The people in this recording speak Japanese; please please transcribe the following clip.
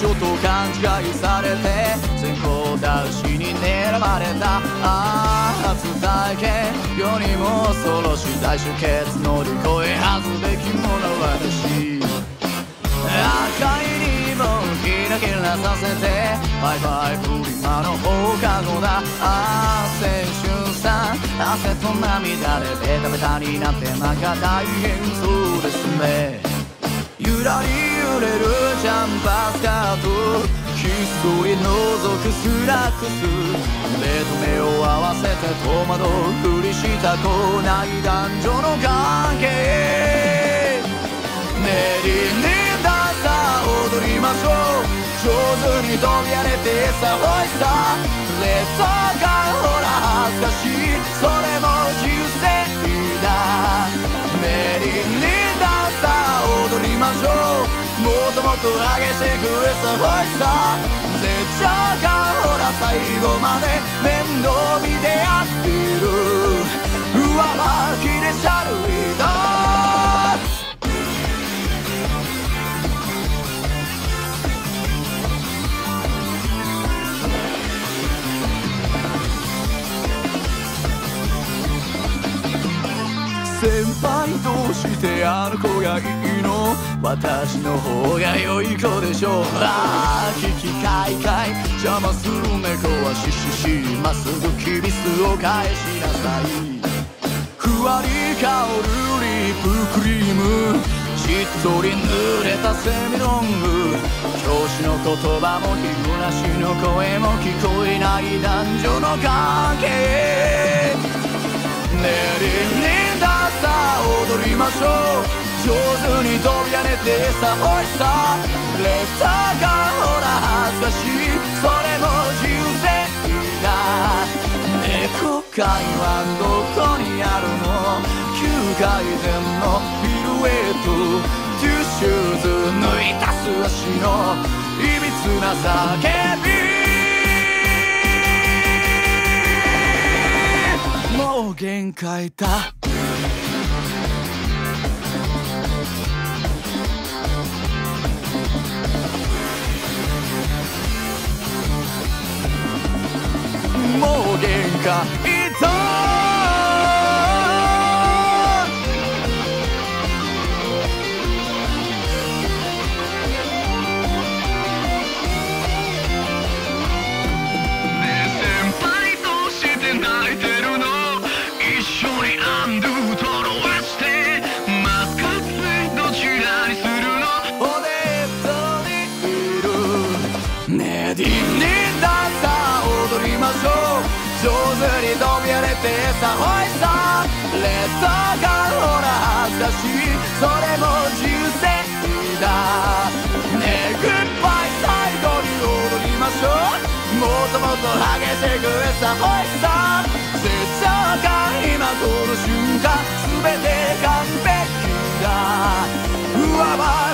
女と勘違いされて先行男子に狙われた。ああ初体験世にも恐ろしい大集結乗り越え恥ずべきもの私赤いリボンキラキラさせてバイバイプリマの放課後だ。ああ青春さ汗と涙でベタベタになってまか大変そうですね。ゆらり揺れるジャンパスタートひっそり覗くスラックス。目と目を合わせて戸惑うふりしたこない男女の関係。練りに出さ踊りましょう。上手に飛び荒れてさおいさともっと激しくさおいさ絶頂がほら最後まで面倒見てやってる。先輩どうしてあの。子がいいの。私の方が良い。子でしょうああ引きかいかい邪魔する猫はシシシまっすぐキビスを返しなさいふわり香るリップクリームしっとり濡れたセミロング教師の言葉も日暮らしの声も聞こえない男女の関係練りに出さ踊りましょう上手に飛び跳ねてさおいさレッサーがほら恥ずかしい。それも自由性だ猫界はどこにあるの？9回転のピルエットトゥシューズ抜いた素足のいびつな叫びもう限界だ。もう限上手に飛び跳ねてさおいさ。レッサーがほら恥ずかしい。それも自由性だ。ねえグッバイ最後に踊りましょう。もっともっと激しくさおいさ。絶頂が今この瞬間。全て完璧だ。上回